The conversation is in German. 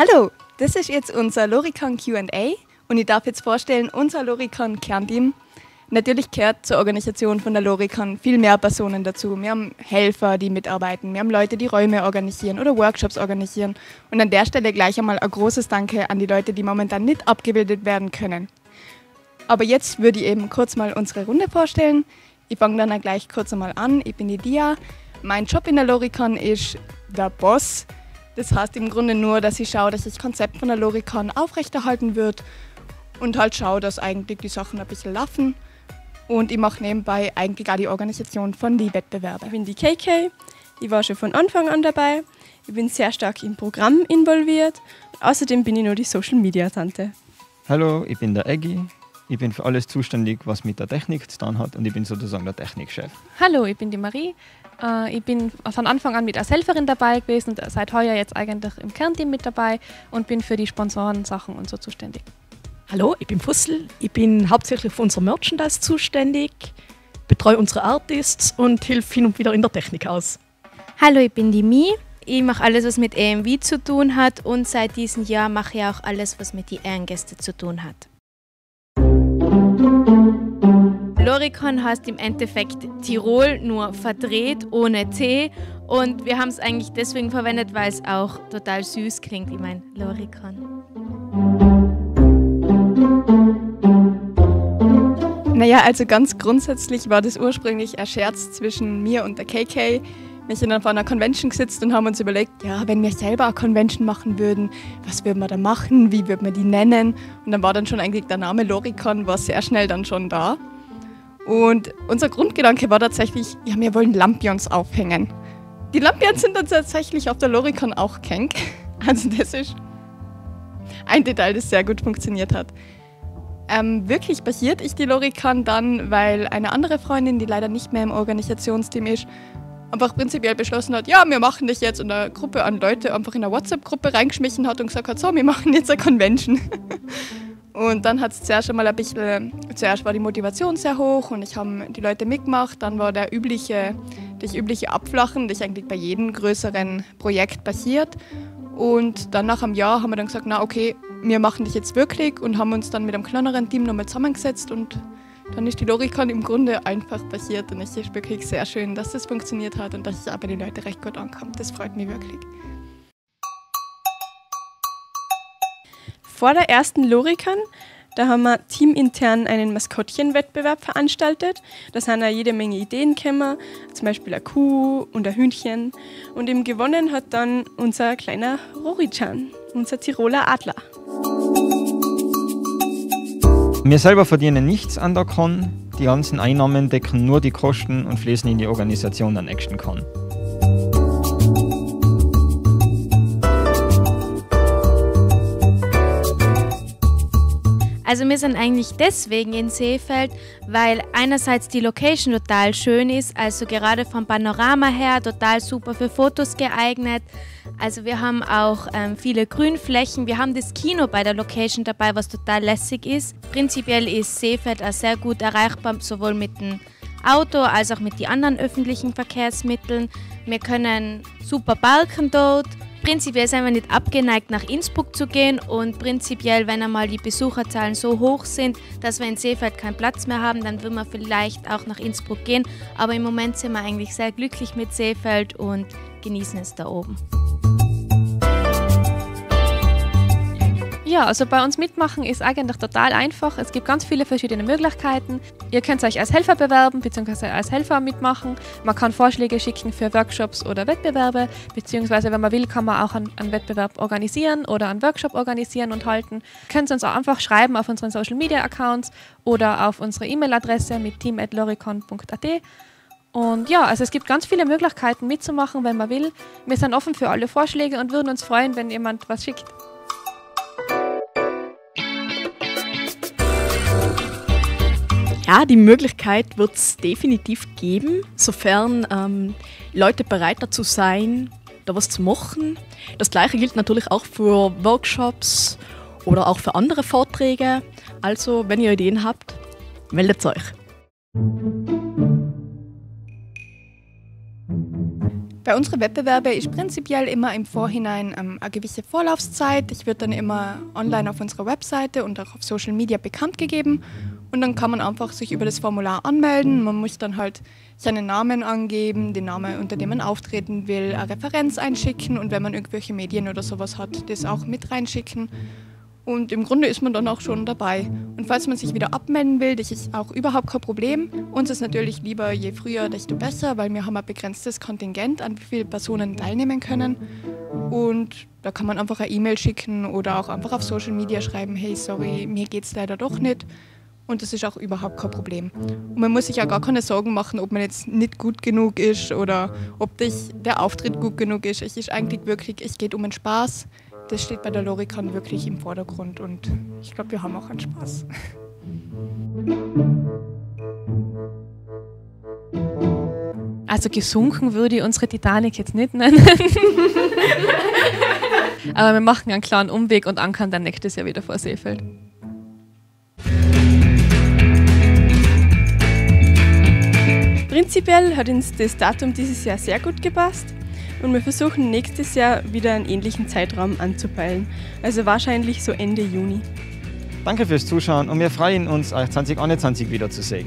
Hallo, das ist jetzt unser Loricon QA und ich darf jetzt vorstellen, unser Loricon Kernteam. Natürlich gehört zur Organisation von der Loricon viel mehr Personen dazu. Wir haben Helfer, die mitarbeiten, wir haben Leute, die Räume organisieren oder Workshops organisieren. Und an der Stelle gleich einmal ein großes Danke an die Leute, die momentan nicht abgebildet werden können. Aber jetzt würde ich eben kurz mal unsere Runde vorstellen. Ich fange dann gleich kurz einmal an. Ich bin die Dia. Mein Job in der Loricon ist der Boss. Das heißt im Grunde nur, dass ich schaue, dass das Konzept von der Loricon aufrechterhalten wird und halt schaue, dass eigentlich die Sachen ein bisschen laufen. Und ich mache nebenbei eigentlich auch die Organisation von den Wettbewerben. Ich bin die KK. Ich war schon von Anfang an dabei. Ich bin sehr stark im Programm involviert. Außerdem bin ich nur die Social Media Tante. Hallo, ich bin der Eggy. Ich bin für alles zuständig, was mit der Technik zu tun hat und ich bin sozusagen der Technikchef. Hallo, ich bin die Marie. Äh, ich bin von Anfang an mit als Helferin dabei gewesen und seit heuer jetzt eigentlich im Kernteam mit dabei und bin für die Sponsorensachen und so zuständig. Hallo, ich bin Fussel. Ich bin hauptsächlich für unser Merchandise zuständig, betreue unsere Artists und hilf hin und wieder in der Technik aus. Hallo, ich bin die Mi. Ich mache alles, was mit EMW zu tun hat und seit diesem Jahr mache ich auch alles, was mit den Ehrengästen zu tun hat. Loricon heißt im Endeffekt Tirol, nur verdreht, ohne T. Und wir haben es eigentlich deswegen verwendet, weil es auch total süß klingt. Ich meine, Loricon. Naja, also ganz grundsätzlich war das ursprünglich ein Scherz zwischen mir und der KK. Wir sind dann vor einer Convention gesetzt und haben uns überlegt, ja, wenn wir selber eine Convention machen würden, was würden wir da machen, wie würden wir die nennen? Und dann war dann schon eigentlich der Name Loricon war sehr schnell dann schon da. Und unser Grundgedanke war tatsächlich, ja, wir wollen Lampions aufhängen. Die Lampions sind dann tatsächlich auf der Loricon auch Kenk. Also das ist ein Detail, das sehr gut funktioniert hat. Ähm, wirklich passiert ist die Loricon dann, weil eine andere Freundin, die leider nicht mehr im Organisationsteam ist, einfach prinzipiell beschlossen hat, ja, wir machen das jetzt und eine Gruppe an Leute einfach in eine WhatsApp-Gruppe reingeschmissen hat und gesagt hat, so, wir machen jetzt eine Convention. und dann hat es zuerst einmal ein bisschen, zuerst war die Motivation sehr hoch und ich habe die Leute mitgemacht, dann war der übliche, das übliche Abflachen, das eigentlich bei jedem größeren Projekt passiert. Und dann nach einem Jahr haben wir dann gesagt, na okay, wir machen das jetzt wirklich und haben uns dann mit einem kleineren Team nochmal zusammengesetzt und dann ist die Loricon im Grunde einfach passiert und es ist wirklich sehr schön, dass das funktioniert hat und dass es auch bei den Leuten recht gut ankommt. Das freut mich wirklich. Vor der ersten Loricon da haben wir teamintern einen Maskottchenwettbewerb veranstaltet. Da sind auch jede Menge Ideen gekommen, zum Beispiel eine Kuh und ein Hühnchen. Und eben gewonnen hat dann unser kleiner Rorichan, unser Tiroler Adler. Wir selber verdienen nichts an der Con. Die ganzen Einnahmen decken nur die Kosten und fließen in die Organisation der nächsten Con. Also wir sind eigentlich deswegen in Seefeld, weil einerseits die Location total schön ist, also gerade vom Panorama her total super für Fotos geeignet. Also wir haben auch ähm, viele Grünflächen. Wir haben das Kino bei der Location dabei, was total lässig ist. Prinzipiell ist Seefeld auch sehr gut erreichbar, sowohl mit dem Auto als auch mit den anderen öffentlichen Verkehrsmitteln. Wir können super balken dort Prinzipiell sind wir nicht abgeneigt, nach Innsbruck zu gehen und prinzipiell, wenn einmal die Besucherzahlen so hoch sind, dass wir in Seefeld keinen Platz mehr haben, dann würden wir vielleicht auch nach Innsbruck gehen. Aber im Moment sind wir eigentlich sehr glücklich mit Seefeld und genießen es da oben. Ja, also bei uns mitmachen ist eigentlich total einfach. Es gibt ganz viele verschiedene Möglichkeiten. Ihr könnt euch als Helfer bewerben bzw. als Helfer mitmachen. Man kann Vorschläge schicken für Workshops oder Wettbewerbe, beziehungsweise wenn man will, kann man auch einen, einen Wettbewerb organisieren oder einen Workshop organisieren und halten. Ihr könnt uns auch einfach schreiben auf unseren Social Media Accounts oder auf unsere E-Mail-Adresse mit team.loricon.at. Und ja, also es gibt ganz viele Möglichkeiten mitzumachen, wenn man will. Wir sind offen für alle Vorschläge und würden uns freuen, wenn jemand was schickt. Ja, die Möglichkeit wird es definitiv geben, sofern ähm, Leute bereit dazu sein, da was zu machen. Das gleiche gilt natürlich auch für Workshops oder auch für andere Vorträge. Also, wenn ihr Ideen habt, meldet euch. Bei unseren Wettbewerben ist prinzipiell immer im Vorhinein ähm, eine gewisse Vorlaufzeit. Ich wird dann immer online auf unserer Webseite und auch auf Social Media bekannt gegeben. Und dann kann man einfach sich über das Formular anmelden. Man muss dann halt seinen Namen angeben, den Namen, unter dem man auftreten will, eine Referenz einschicken und wenn man irgendwelche Medien oder sowas hat, das auch mit reinschicken. Und im Grunde ist man dann auch schon dabei. Und falls man sich wieder abmelden will, das ist auch überhaupt kein Problem. Uns ist natürlich lieber, je früher, desto besser, weil wir haben ein begrenztes Kontingent, an wie viele Personen teilnehmen können. Und da kann man einfach eine E-Mail schicken oder auch einfach auf Social Media schreiben, hey, sorry, mir geht es leider doch nicht. Und das ist auch überhaupt kein Problem. Und man muss sich ja gar keine Sorgen machen, ob man jetzt nicht gut genug ist oder ob dich der Auftritt gut genug ist. Es ist eigentlich wirklich, es geht um den Spaß das steht bei der Lorikon wirklich im Vordergrund und ich glaube, wir haben auch einen Spaß. Also gesunken würde ich unsere Titanic jetzt nicht nennen. Aber wir machen einen kleinen Umweg und ankern dann nächstes Jahr wieder vor Seefeld. Prinzipiell hat uns das Datum dieses Jahr sehr gut gepasst und wir versuchen nächstes Jahr wieder einen ähnlichen Zeitraum anzupeilen, also wahrscheinlich so Ende Juni. Danke fürs Zuschauen und wir freuen uns, euch 2021 wiederzusehen.